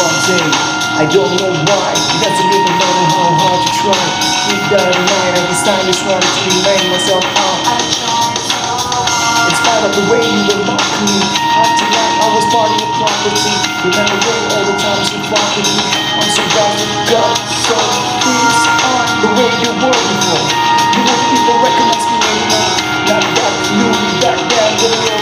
I don't know why. You got to live no matter how hard you try. Keep that in mind. And this time just wanted to remind myself out In spite of the way you were mocking me I was part of your property. Remember when all the times you flocked me? I'm so glad you got so These are the way you were before. You won't even recognize me anymore. Not that you, back then,